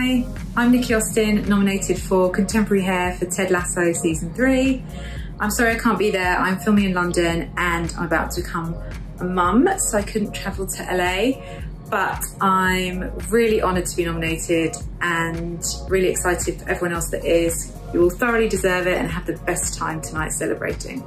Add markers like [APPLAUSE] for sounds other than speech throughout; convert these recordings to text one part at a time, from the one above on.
Hi, I'm Nicky Austin, nominated for Contemporary Hair for Ted Lasso Season 3. I'm sorry I can't be there, I'm filming in London and I'm about to become a mum, so I couldn't travel to LA. But I'm really honoured to be nominated and really excited for everyone else that is. You will thoroughly deserve it and have the best time tonight celebrating.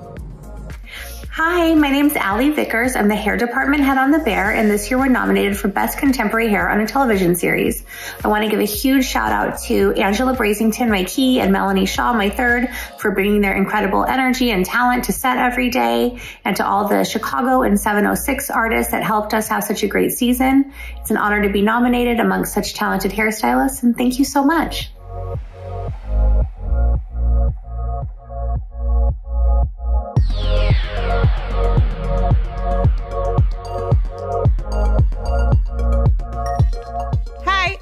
Hi, my name's Ally Vickers. I'm the hair department head on The Bear, and this year we're nominated for Best Contemporary Hair on a Television Series. I want to give a huge shout out to Angela Brasington, my key, and Melanie Shaw, my third, for bringing their incredible energy and talent to set every day, and to all the Chicago and 706 artists that helped us have such a great season. It's an honor to be nominated amongst such talented hairstylists, and thank you so much.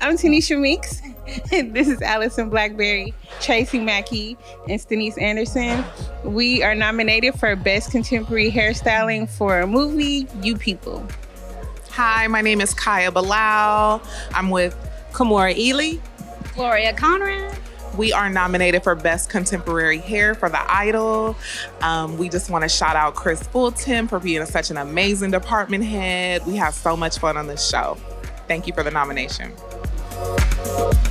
I'm Tinisha Meeks. [LAUGHS] this is Alyson Black-Barrie, Traci Mackey, and Stenise Anderson. We are nominated for Best Contemporary Hairstyling for a movie, You People. Hi, my name is Kya Bilal. I'm with KaMaura Eley, Gloria Conrad. We are nominated for Best Contemporary Hair for The Idol. Um, we just want to shout out Chris Fulton for being such an amazing department head. We have so much fun on this show. Thank you for the nomination. You.